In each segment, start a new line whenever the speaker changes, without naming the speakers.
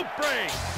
rope break.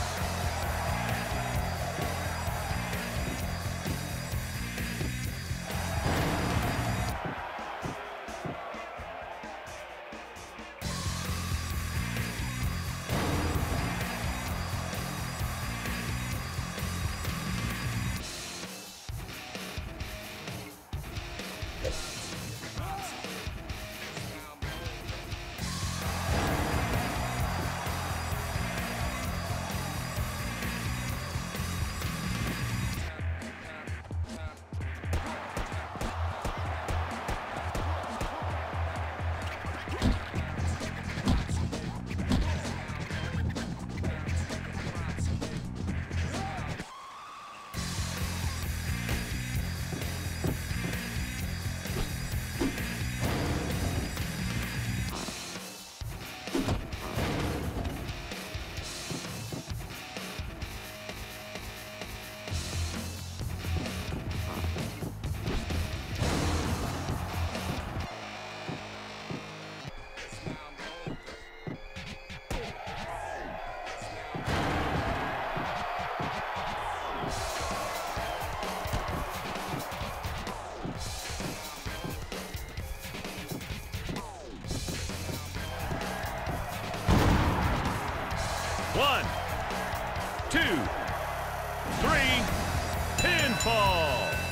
One, two, three, pinfall.